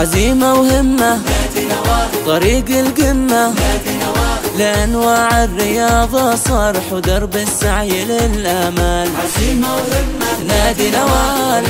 عزيمة وهمة طريق القمة. لأنواع الرياضة صرح ودرب السعي للأمال. عزيمة وهمة نادي نوال.